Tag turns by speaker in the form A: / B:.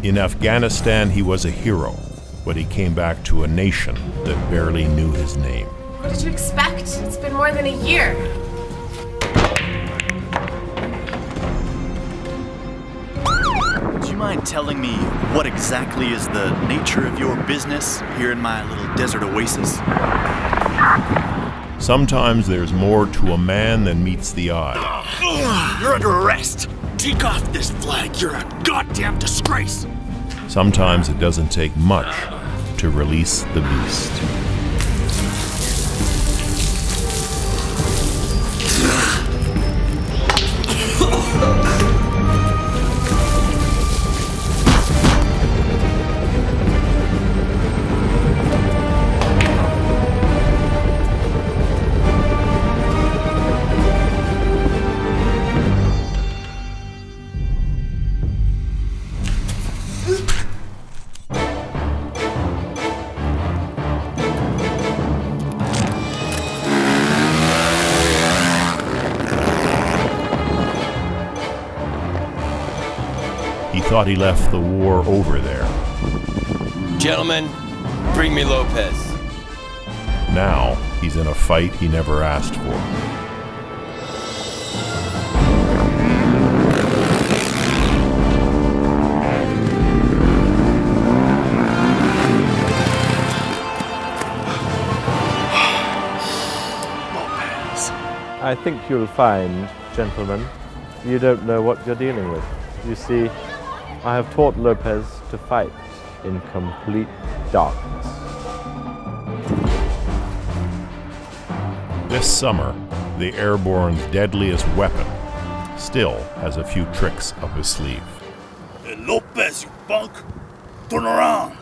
A: In Afghanistan, he was a hero, but he came back to a nation that barely knew his name.
B: What did you expect? It's been more than a year.
C: Do you mind telling me what exactly is the nature of your business here in my little desert oasis?
A: Sometimes there's more to a man than meets the eye.
C: You're under arrest. Take off this flag. You're a goddamn disgrace.
A: Sometimes it doesn't take much to release the beast. He thought he left the war over there.
D: Gentlemen, bring me Lopez.
A: Now he's in a fight he never asked for.
E: I think you'll find, gentlemen, you don't know what you're dealing with. You see, I have taught Lopez to fight in complete darkness.
A: This summer, the airborne's deadliest weapon still has a few tricks up his sleeve.
C: Hey, Lopez, you punk. Turn around.